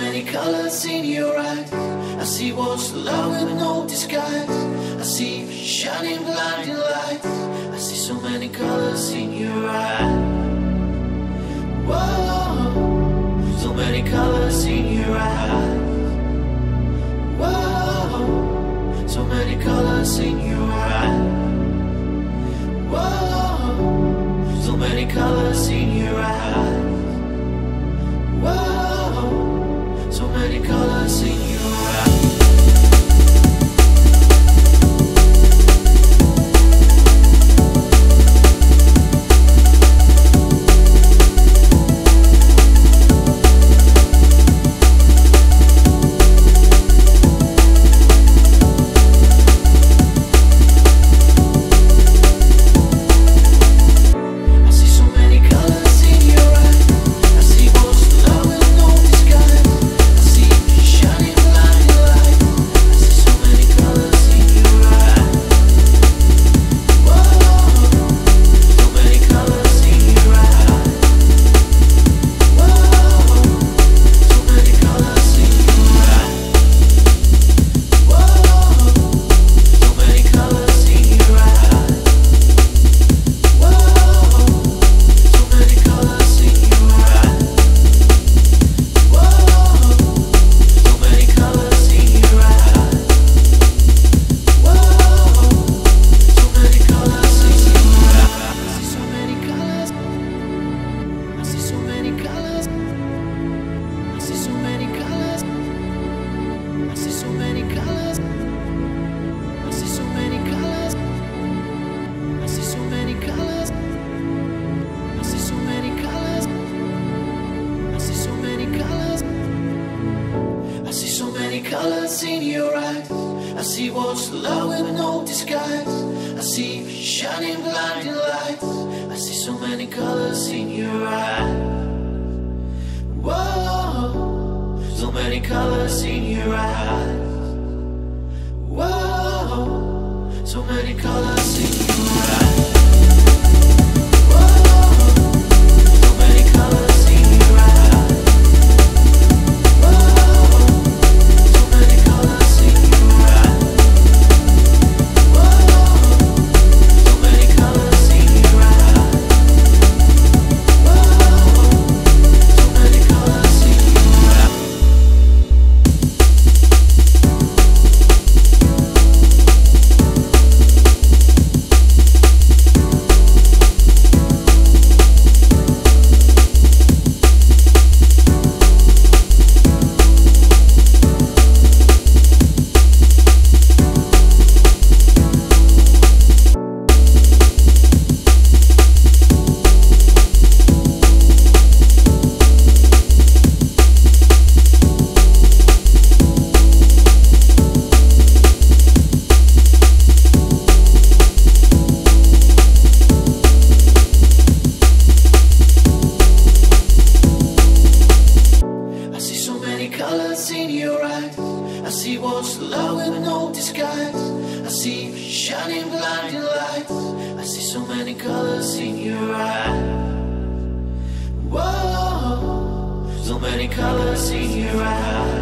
many colors in your eyes. I see what's love with no disguise. I see shining blinding lights. I see so many colors in your eyes. Whoa, so many colors in your eyes. Whoa, so many colors in your eyes. Whoa, so many colors in your eyes. Many colors in your colors in your eyes. I see what's love with no disguise. I see shining blinding lights. I see so many colors in your eyes. Whoa, so many colors in your eyes. Many colors in your eyes. I see what's love with no disguise. I see shining blinding lights. I see so many colors in your eyes. Whoa, so many colors in your eyes. Whoa, so many colors in your eyes.